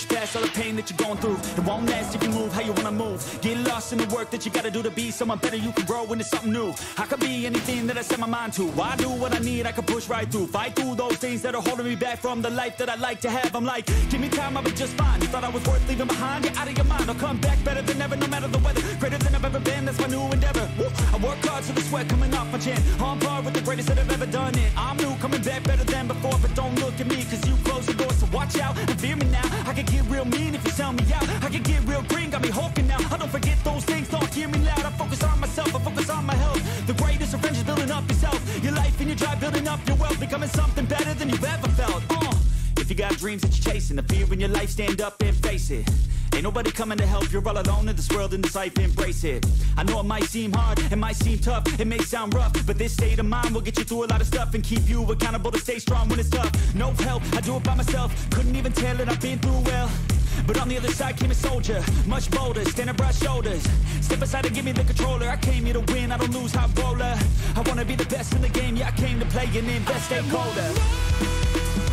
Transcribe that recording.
past all the pain that you're going through. It won't last if you move how you wanna move. Get lost in the work that you gotta do to be someone better. You can grow into something new. I could be anything that I set my mind to. I do what I need, I can push right through. Fight through those things that are holding me back From the life that I like to have. I'm like, give me time, I'll be just fine. You thought I was worth leaving behind? You're out of your mind. I'll come back better than ever, no matter the weather. Greater than I've ever been, that's my new endeavor. Woo! I work hard so the sweat coming off my chin. On par with the greatest that I've ever done it. I'm new, coming back better than before. But don't look at me, cause you close the door So watch out and fear me can get real mean if you tell me out. I can get real green, got me hulking now. I don't forget those things, don't hear me loud. I focus on myself, I focus on my health. The greatest revenge is building up yourself. Your life and your drive, building up your wealth Becoming something better than you've ever felt. Uh. If you got dreams that you're chasing The fear in your life, stand up and face it Ain't nobody coming to help, you're all alone in this world and this life, embrace it. I know it might seem hard, it might seem tough, it may sound rough But this state of mind will get you through a lot of stuff And keep you accountable to stay strong when it's tough. No help, I do it by myself, couldn't even tell it, I've been through well. But on the other side came a soldier, much bolder, standing broad shoulders. Step aside and give me the controller, I came here to win, I don't lose, high roller I wanna be the best in the game, yeah I came to play and invest, stay colder